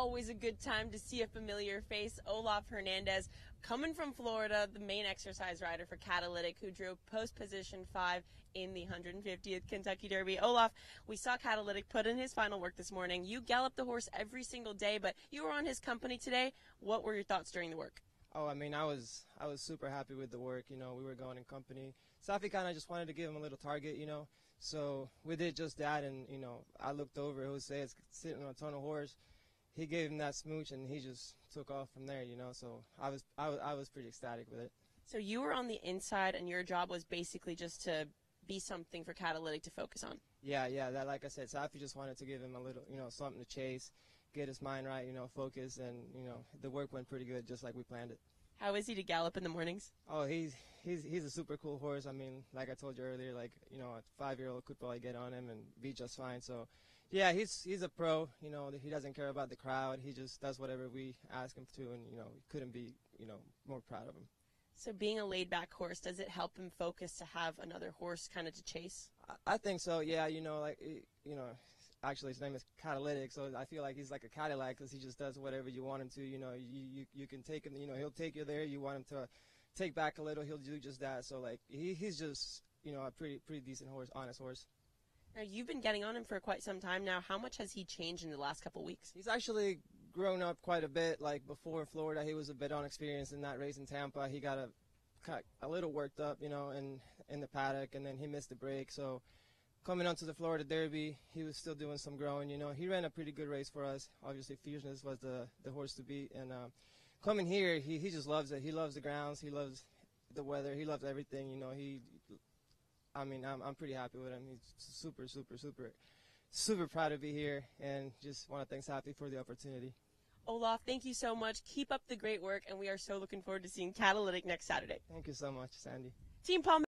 always a good time to see a familiar face. Olaf Hernandez, coming from Florida, the main exercise rider for Catalytic, who drove post position five in the 150th Kentucky Derby. Olaf, we saw Catalytic put in his final work this morning. You gallop the horse every single day, but you were on his company today. What were your thoughts during the work? Oh, I mean, I was I was super happy with the work. You know, we were going in company. Saffie kind of just wanted to give him a little target. You know, so we did just that, and you know, I looked over Jose is sitting on a ton of horse. He gave him that smooch, and he just took off from there. You know, so I was I was I was pretty ecstatic with it. So you were on the inside, and your job was basically just to be something for Catalytic to focus on. Yeah, yeah. That like I said, Saffie just wanted to give him a little, you know, something to chase, get his mind right, you know, focus, and you know, the work went pretty good, just like we planned it. How is he to gallop in the mornings? Oh, he's he's he's a super cool horse. I mean, like I told you earlier, like you know, a five-year-old could probably get on him and be just fine. So, yeah, he's he's a pro. You know, he doesn't care about the crowd. He just does whatever we ask him to, and you know, we couldn't be you know more proud of him. So, being a laid-back horse, does it help him focus to have another horse kind of to chase? I, I think so. Yeah, you know, like you know, actually his name is Catalytic, so I feel like he's like a Cadillac because he just does whatever you want him to. You know, you, you you can take him. You know, he'll take you there. You want him to take back a little, he'll do just that. So like he he's just you know a pretty pretty decent horse, honest horse. Now you've been getting on him for quite some time now. How much has he changed in the last couple weeks? He's actually grown up quite a bit. Like before in Florida, he was a bit unexperienced in that race in Tampa. He got a a little worked up, you know, in in the paddock, and then he missed the break. So coming onto the Florida Derby, he was still doing some growing. You know, he ran a pretty good race for us. Obviously, Fierceness was the the horse to beat, and uh, coming here, he he just loves it. He loves the grounds. He loves the weather. He loves everything. You know, he. I mean, I'm I'm pretty happy with him. He's super, super, super, super proud to be here, and just want to thank Saffie for the opportunity. Olaf, thank you so much. Keep up the great work, and we are so looking forward to seeing Catalytic next Saturday. Thank you so much, Sandy. Team Palm.